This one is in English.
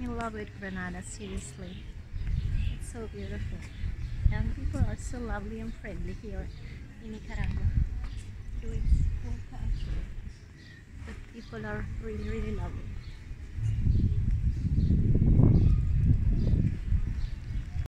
in love with Granada, seriously. It's so beautiful. And people are so lovely and friendly here in Nicaragua. It is poor country. But people are really, really lovely.